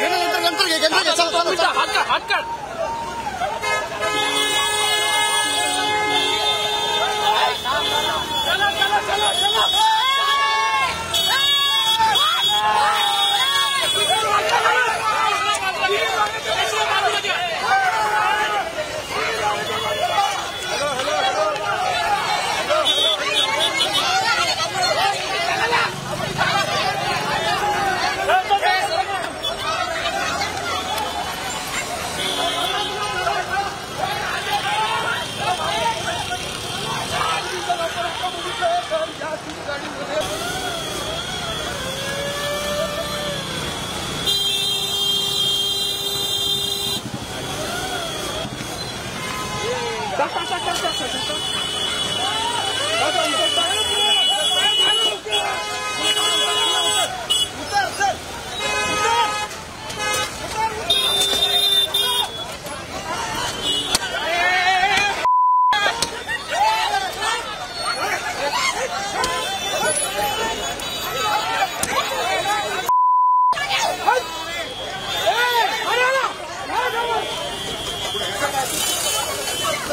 괜찮, 괜찮, 괜찮, 괜찮, 괜찮. 한칸 한칸 말